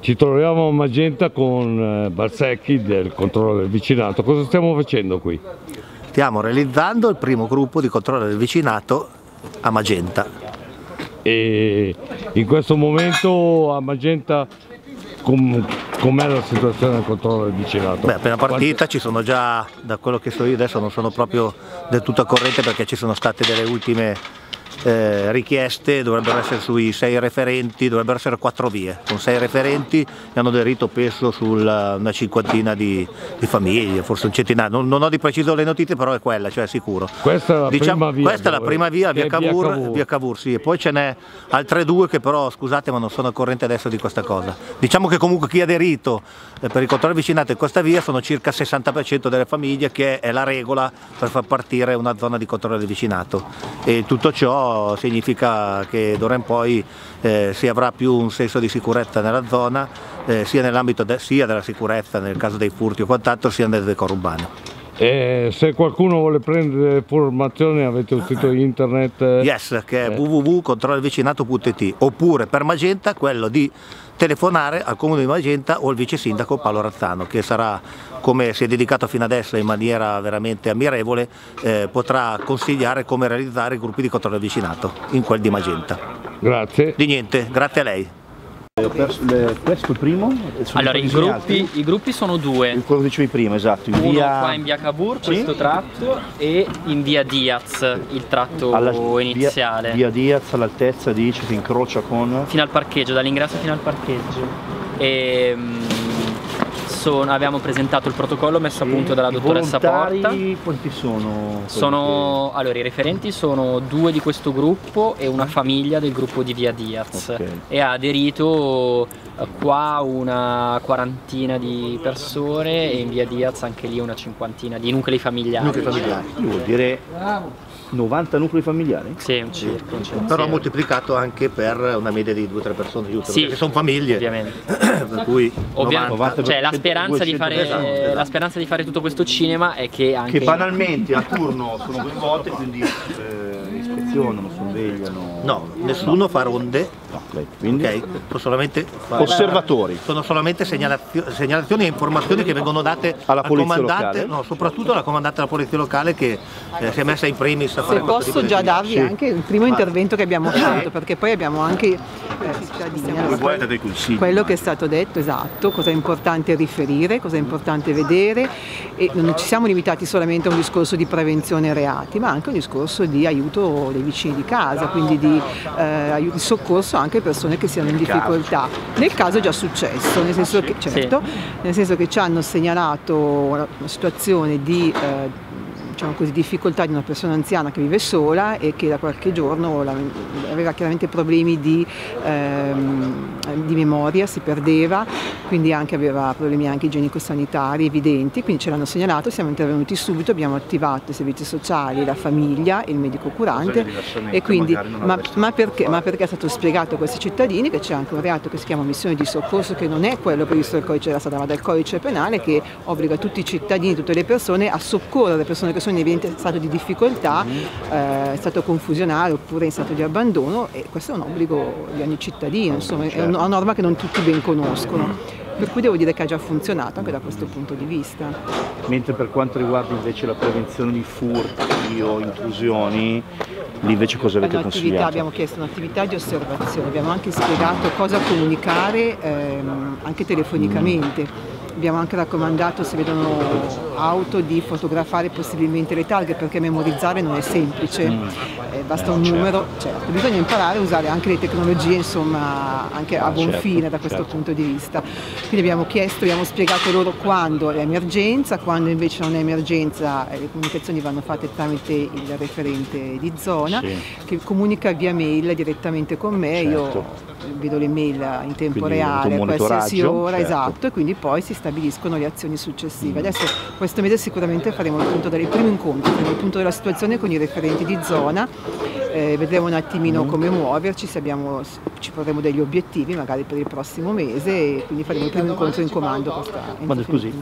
Ci troviamo a Magenta con eh, Barsecchi del controllo del vicinato. Cosa stiamo facendo qui? Stiamo realizzando il primo gruppo di controllo del vicinato a Magenta. E in questo momento a Magenta com, com'è la situazione del controllo del vicinato? Beh, appena partita ci sono già, da quello che so io adesso non sono proprio del tutto a corrente perché ci sono state delle ultime eh, richieste dovrebbero essere sui sei referenti, dovrebbero essere quattro vie, con sei referenti e hanno aderito penso su una cinquantina di, di, famiglie, forse un centinaio, non, non, ho di preciso le notizie però è quella, cioè sicuro. Questa è la diciamo, prima via? Questa è la prima via, via Cavour, via Cavour. Via Cavour sì. e poi ce n'è altre due che però scusate ma non sono al corrente adesso di questa cosa. Diciamo che comunque chi ha aderito eh, per il controllo vicinato in questa via sono circa il 60% delle famiglie che è la regola per far partire una zona di controllo del vicinato e tutto ciò significa che d'ora in poi eh, si avrà più un senso di sicurezza nella zona, eh, sia nell'ambito de della sicurezza nel caso dei furti o quant'altro, sia nel decoro urbano. E se qualcuno vuole prendere informazioni avete un sito internet? Yes, che è eh. www.controllvicinato.it oppure per Magenta quello di telefonare al comune di Magenta o al vice sindaco Paolo Razzano che sarà come si è dedicato fino adesso in maniera veramente ammirevole eh, potrà consigliare come realizzare i gruppi di controllo vicinato in quel di Magenta. Grazie. Di niente, grazie a lei. Ho perso, perso il primo? Allora, i gruppi, i gruppi, sono due. Quello che dicevi prima, esatto. In Uno via... qua in via Cavour, sì? questo tratto, e in via Diaz, il tratto Alla, iniziale. Via, via Diaz all'altezza dice che incrocia con... Fino al parcheggio, dall'ingresso fino al parcheggio. E, ehm, sono, abbiamo presentato il protocollo messo a punto dalla dottoressa Porta. Quanti sono? sono che... allora, I referenti sono due di questo gruppo e una famiglia del gruppo di Via Diaz okay. e ha aderito eh, qua una quarantina di persone e in Via Diaz anche lì una cinquantina di nuclei familiari. Nuclei familiari. Vuol dire 90 nuclei familiari? Sì, un circo. Un circo. Però moltiplicato anche per una media di 2-3 persone, giusto? Sì, perché sono famiglie. Ovviamente. per cui Ovviamente. 90, cioè, la, speranza fare, esatto, esatto. la, speranza di fare, tutto questo cinema è che anche... Che banalmente a turno sono coinvolte, quindi eh, ispezionano, sorvegliano... No, nessuno fa ronde. Okay, quindi... Okay, sono solamente osservatori. Sono solamente segnalazio segnalazioni e informazioni che vengono date alla polizia locale? No, soprattutto alla comandante della polizia locale che eh, si è messa in primis a fare Se posso già darvi sì. anche il primo intervento che abbiamo fatto, perché poi abbiamo anche eh, quello che è stato detto, esatto, cosa è importante riferire, cosa è importante vedere e non ci siamo limitati solamente a un discorso di prevenzione reati, ma anche a un discorso di aiuto dei vicini di casa, quindi di, eh, di soccorso anche a persone che siano in difficoltà. Nel caso è già successo, nel senso che, certo, nel senso che ci hanno segnalato una situazione di eh, diciamo così, difficoltà di una persona anziana che vive sola e che da qualche giorno aveva chiaramente problemi di, ehm, di memoria, si perdeva, quindi anche aveva problemi anche igienico-sanitari evidenti, quindi ce l'hanno segnalato, siamo intervenuti subito, abbiamo attivato i servizi sociali, la famiglia, il medico curante, e quindi, ma, ma, perché, ma perché è stato spiegato a questi cittadini che c'è anche un reato che si chiama missione di soccorso che non è quello previsto dal codice della strada ma dal codice penale che obbliga tutti i cittadini, tutte le persone a soccorrere le persone che sono sono in evidente stato di difficoltà, eh, in stato confusionale oppure in stato di abbandono e questo è un obbligo di ogni cittadino, insomma è una norma che non tutti ben conoscono. Per cui devo dire che ha già funzionato anche da questo punto di vista. Mentre per quanto riguarda invece la prevenzione di furti o intrusioni, lì invece cosa avete consigliato? Abbiamo chiesto un'attività di osservazione, abbiamo anche spiegato cosa comunicare ehm, anche telefonicamente. Mm Abbiamo anche raccomandato, se vedono auto, di fotografare possibilmente le targhe perché memorizzare non è semplice, mm. eh, basta un certo. numero, certo. bisogna imparare a usare anche le tecnologie insomma, anche a buon certo, fine da questo certo. punto di vista. Quindi abbiamo chiesto, abbiamo spiegato loro quando è emergenza, quando invece non è emergenza eh, le comunicazioni vanno fatte tramite il referente di zona sì. che comunica via mail direttamente con me, io certo vedo le mail in tempo quindi reale a qualsiasi ora, certo. esatto, e quindi poi si stabiliscono le azioni successive. Mm. Adesso questo mese sicuramente faremo il punto del primo incontro, faremo il punto della situazione con i referenti di zona, eh, vedremo un attimino mm. come muoverci, se abbiamo, ci porremo degli obiettivi magari per il prossimo mese e quindi faremo il primo incontro in comando. Questa, scusi,